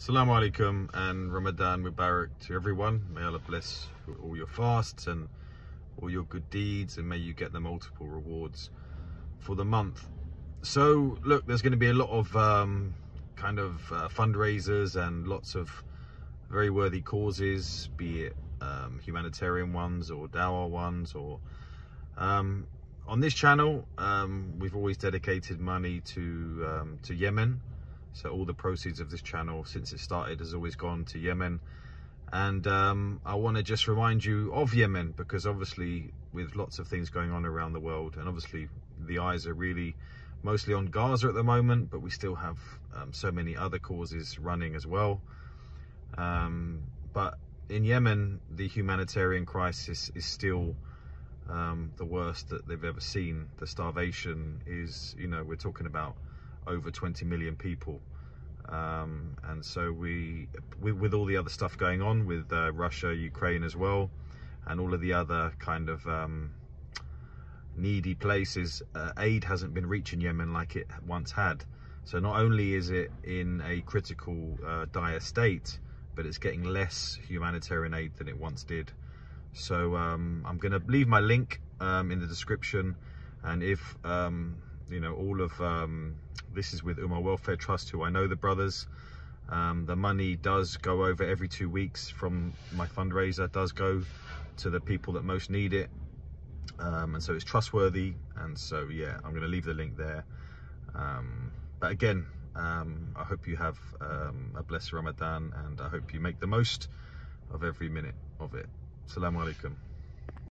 Assalamu alaikum and Ramadan Mubarak to everyone. May Allah bless all your fasts and all your good deeds and may you get the multiple rewards for the month. So look, there's going to be a lot of um, kind of uh, fundraisers and lots of very worthy causes, be it um, humanitarian ones or dawah ones or um, on this channel um, we've always dedicated money to um, to Yemen so all the proceeds of this channel since it started has always gone to Yemen. And um, I want to just remind you of Yemen because obviously with lots of things going on around the world and obviously the eyes are really mostly on Gaza at the moment, but we still have um, so many other causes running as well. Um, but in Yemen, the humanitarian crisis is still um, the worst that they've ever seen. The starvation is, you know, we're talking about over 20 million people. Um, and so we, we, with all the other stuff going on with uh, Russia, Ukraine as well, and all of the other kind of um, needy places, uh, aid hasn't been reaching Yemen like it once had. So not only is it in a critical uh, dire state, but it's getting less humanitarian aid than it once did. So um, I'm going to leave my link um, in the description, and if um, you know all of um, this is with Ummah Welfare Trust, who I know the brothers. Um, the money does go over every two weeks from my fundraiser, does go to the people that most need it. Um, and so it's trustworthy. And so, yeah, I'm going to leave the link there. Um, but again, um, I hope you have um, a blessed Ramadan and I hope you make the most of every minute of it. Assalamu alaikum.